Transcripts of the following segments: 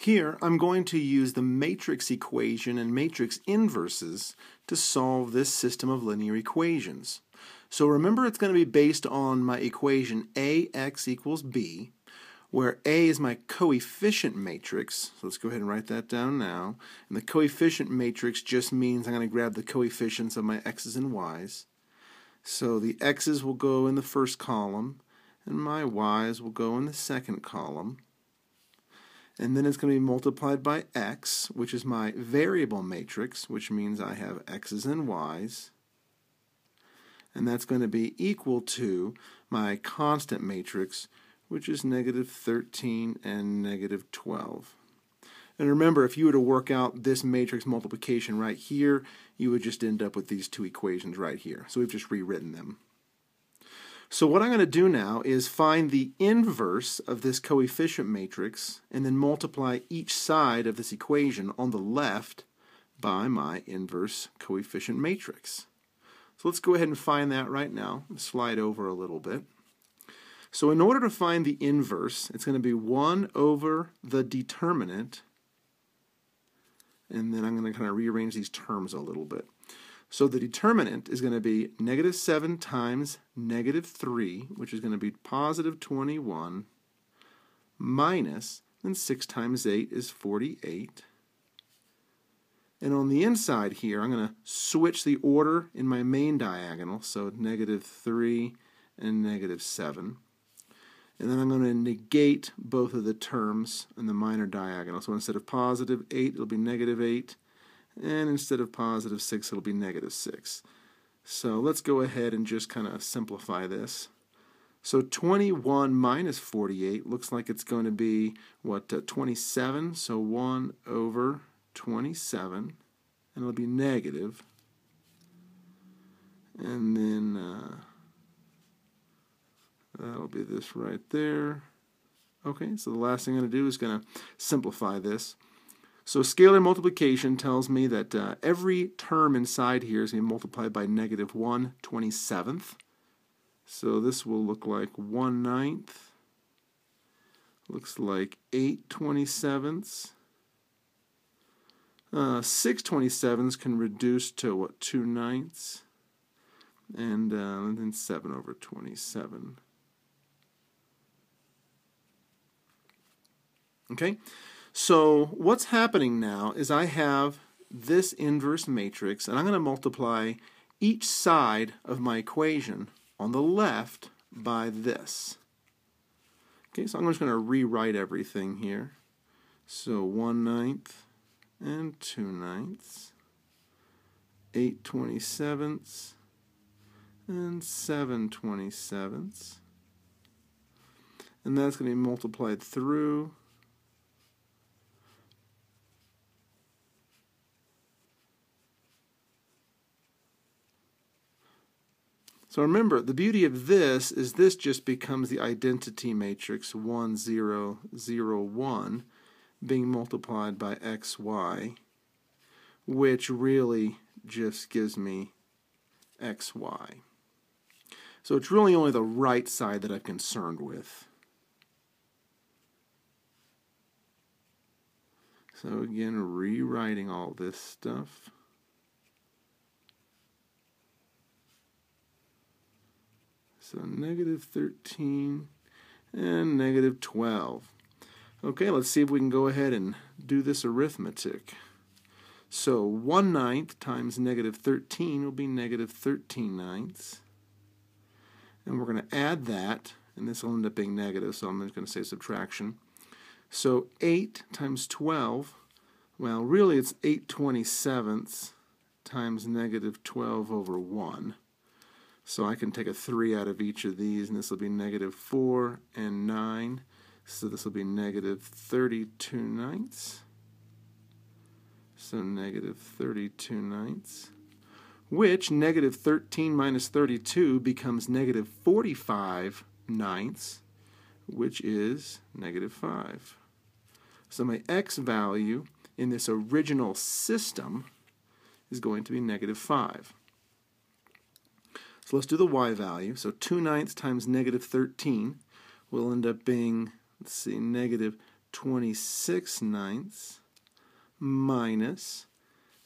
Here, I'm going to use the matrix equation and matrix inverses to solve this system of linear equations. So remember it's going to be based on my equation ax equals b, where a is my coefficient matrix. So let's go ahead and write that down now. And the coefficient matrix just means I'm going to grab the coefficients of my x's and y's. So the x's will go in the first column, and my y's will go in the second column and then it's going to be multiplied by x, which is my variable matrix, which means I have x's and y's, and that's going to be equal to my constant matrix, which is negative 13 and negative 12. And remember, if you were to work out this matrix multiplication right here, you would just end up with these two equations right here. So we've just rewritten them. So what I'm going to do now is find the inverse of this coefficient matrix and then multiply each side of this equation on the left by my inverse coefficient matrix. So let's go ahead and find that right now. Slide over a little bit. So in order to find the inverse, it's going to be 1 over the determinant, and then I'm going to kind of rearrange these terms a little bit. So the determinant is going to be negative 7 times negative 3, which is going to be positive 21, minus, then 6 times 8 is 48. And on the inside here, I'm going to switch the order in my main diagonal, so negative 3 and negative 7. And then I'm going to negate both of the terms in the minor diagonal. So instead of positive 8, it'll be negative 8 and instead of positive 6 it'll be negative 6. So let's go ahead and just kind of simplify this. So 21 minus 48 looks like it's going to be, what, uh, 27, so 1 over 27, and it'll be negative. And then uh, that'll be this right there. Okay, so the last thing I'm going to do is going to simplify this. So scalar multiplication tells me that uh, every term inside here is going to be multiplied by negative 1 27th. So this will look like 1 ninth. Looks like 8 27ths. Uh, 6 27ths can reduce to what 2 ninths. And, uh, and then 7 over 27. Okay? So what's happening now is I have this inverse matrix, and I'm going to multiply each side of my equation on the left by this. Okay, so I'm just going to rewrite everything here. So 1 ninth and 2 ninths, 8 twenty-sevenths, and 7 twenty-sevenths. And that's going to be multiplied through So remember, the beauty of this is this just becomes the identity matrix 1, 0, 0, 1 being multiplied by xy, which really just gives me xy. So it's really only the right side that I'm concerned with. So again, rewriting all this stuff. So negative 13 and negative 12. Okay, let's see if we can go ahead and do this arithmetic. So 1 ninth times negative 13 will be negative 13 ninths. And we're going to add that, and this will end up being negative, so I'm just going to say subtraction. So 8 times 12, well, really it's 8 27ths times negative 12 over 1. So I can take a 3 out of each of these, and this will be negative 4 and 9. So this will be negative 32 ninths. So negative 32 ninths. Which, negative 13 minus 32 becomes negative 45 ninths, which is negative 5. So my x value in this original system is going to be negative 5. So let's do the y value. So 2 ninths times negative 13 will end up being, let's see, negative 26 ninths minus,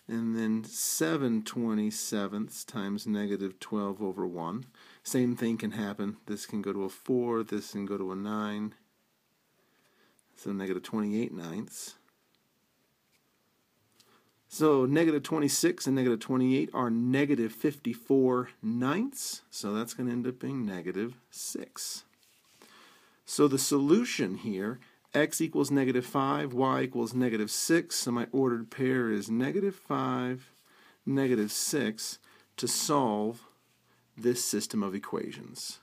and then 7 27ths times negative 12 over 1. Same thing can happen. This can go to a 4, this can go to a 9. So negative 28 ninths. So negative 26 and negative 28 are negative 54 ninths. So that's going to end up being negative 6. So the solution here, x equals negative 5, y equals negative 6. So my ordered pair is negative 5, negative 6 to solve this system of equations.